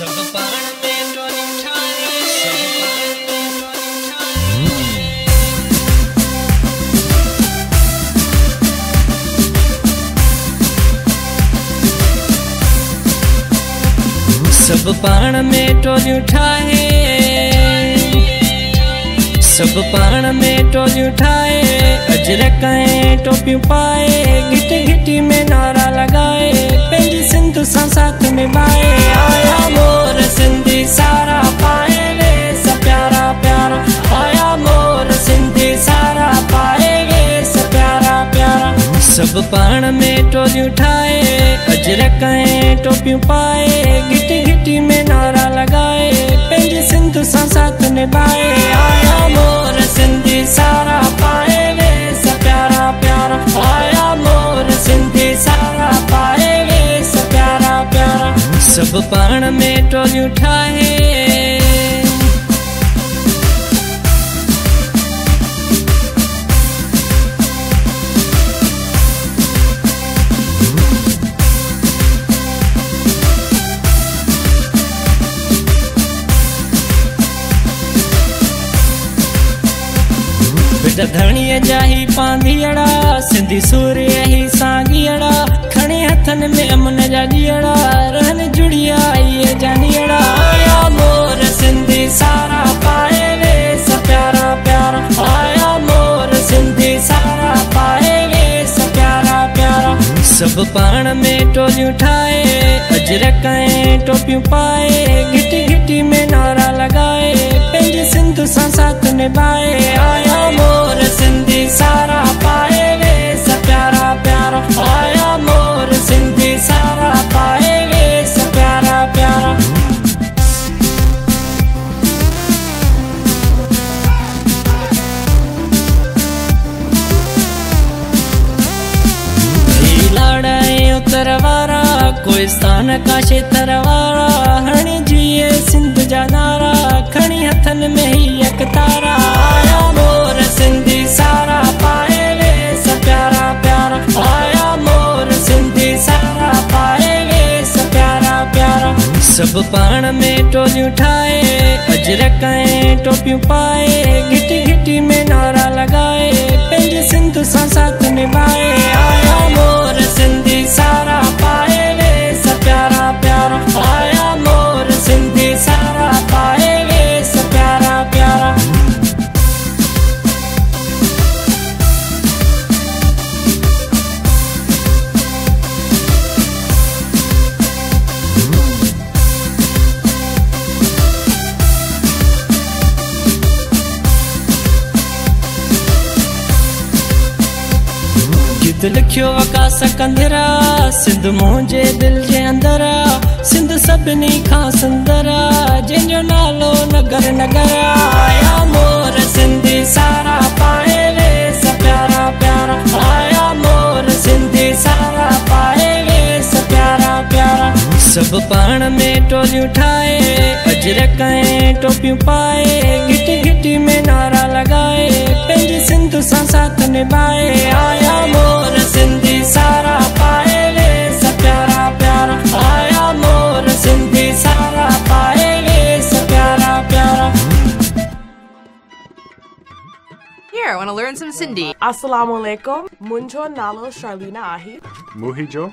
सब में सब में पाण में टोलियूं ठाहे सब पाण में टोलियूं ठाहे अजरक ऐं टोपियूं पाए। घिट घिटी में नारा लॻाए पंहिंजी सिंध सां साथ निभाए आया सब पाण में टोलियूं ठाहे अजरक ऐं टोपियूं पाए, घिटी घिटी में नारा लॻाए पंहिंजी सिंध सां साथ निभाए। आया मोर सिंधी सारा पाए वे स प्यारा प्यारा आया मोर सिंधी सारा पाए वे स प्यारा प्यारा। सब पाण में टोलियूं ठाहे बेटा धणीअ जा ही सिंधी सूर्य ही साॻीअड़ा खणी हथनि में अमन जा ॾीअड़ा रहन जुड़िया इहे जानीअड़ा आया मोर सिंधी सारा पाए वे स प्यारा प्यारा। आया मोर सिंधी सारा पाए वे स प्यारा प्यारा। सब पाण में टोलियूं ठाहे अजरक ऐं पाए, घिटी घिटी में नारा लॻाए लाड़ाए उतर वारा कोई स्थान का क्षेत्र वारा हणी सिंध जा नारा खणी में ही एक तारा। आया मोर सिंधी सारा, पाए वे प्यारा प्यारा। आया मोर सिंधी सारा, पाए वे प्यारा प्यारा। में टोलियूं ठाहे अजरक ऐं टोपियूं पाए, घिटी घिटी में नारा लॻाए पंहिंजी सिंध सां साथ निभाए। आया मोर गीत लिखियो आकाश कंदरा सिंध अंदरा सिंध सुंदरा नालो नगर नगर, आया मोर सिंधी सारा पाए प्यारा प्यारा, आया मोर सिंधी सारा पाए प्यारा प्यारा। में टोलियूं ठाहे अजरक पाए घिटी घिटी में नारा लॻाए पंहिंजी सिंध साथ निभाए, आया Here, I want to learn some Sindhi. Assalamu alaikum. Muncho nalo Charlina ahi. Muhijo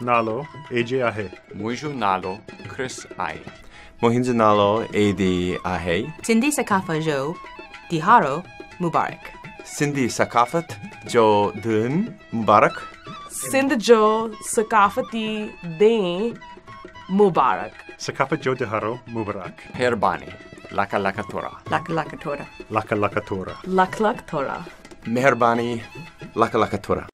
nalo AJ ahe. Muhijo nalo Chris ahe. Mohinjo nalo AD ahe. Sindhi sakafa jo diharo mubarak. Sindhi sakafat jo dun mubarak. Sindh jo sakafati de mubarak. Sakafat jo diharo mubarak. Herbani. Laka Laka Torah. Laka Laka Torah. Laka Laka Torah. Meherbani Laka Laka Torah.